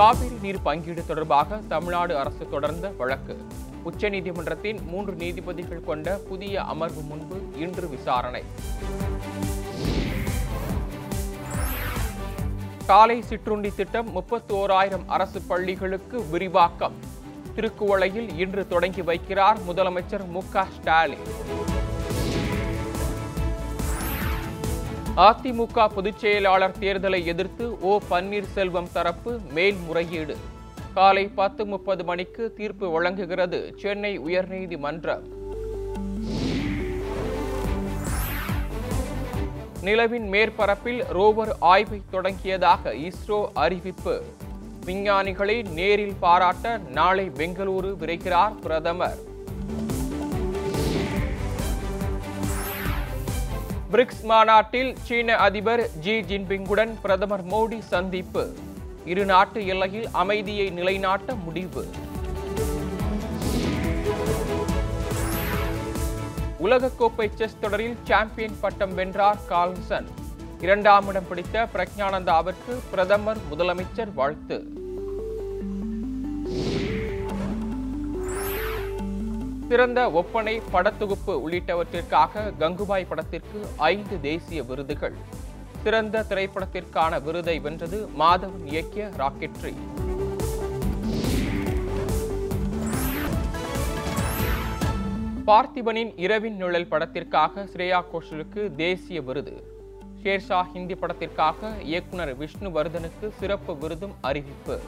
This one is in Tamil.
காவிரி நீர் பங்கீடு தொடர்பாக தமிழ்நாடு அரசு தொடர்ந்த வழக்கு. உச்சநீதிமன்றத்தின் மூன்று நீதிபதிகள் கொண்ட புதிய அமர்வு முன்பு இன்று விசாரணை. காலை சிற்றுண்டி திட்டம் முப்பத்தி ஓராயிரம் அரசு பள்ளிகளுக்கு விரிவாக்கம். திருக்குவளையில் இன்று தொடங்கி வைக்கிறார் முதலமைச்சர் மு க ஸ்டாலின். அதிமுக பொதுச் செயலாளர் தேர்தலை எதிர்த்து ஓ பன்னீர்செல்வம் தரப்பு மேல்முறையீடு. காலை பத்து முப்பது மணிக்கு தீர்ப்பு வழங்குகிறது. சென்னை உயர்நீதிமன்றம். நிலவின் மேற்பரப்பில் ரோவர் ஆய்வை தொடங்கியதாக இஸ்ரோ அறிவிப்பு. விஞ்ஞானிகளை நேரில் பாராட்ட நாளை பெங்களூரு விரைகிறார் பிரதமர். பிரிக்ஸ் மாநாட்டில் சீன அதிபர் ஜி ஜின்பிங்குடன் பிரதமர் மோடி சந்திப்பு. இரு நாட்டு எல்லையில் அமைதியை நிலைநாட்ட முடிவு. உலகக்கோப்பை செஸ் தொடரில் சாம்பியன் பட்டம் வென்றார் கால்சன். இரண்டாம் இடம் பிடித்த பிரக்ஞானந்தாவிற்கு பிரதமர் முதலமைச்சர் வாழ்த்து. சிறந்த ஒப்பனை படத்தொகுப்பு உள்ளிட்டவற்றிற்காக கங்குபாய் படத்திற்கு ஐந்து தேசிய விருதுகள். சிறந்த திரைப்படத்திற்கான விருதை வென்றது மாதவன் இயக்கிய ராக்கெட்ரி பார்த்திபனின் இரவின் நிழல் படத்திற்காக ஸ்ரேயா கோஷலுக்கு தேசிய விருது. ஷேர்ஷா ஹிந்தி படத்திற்காக இயக்குனர் விஷ்ணுவர்தனுக்கு சிறப்பு விருதும் அறிவிப்பு.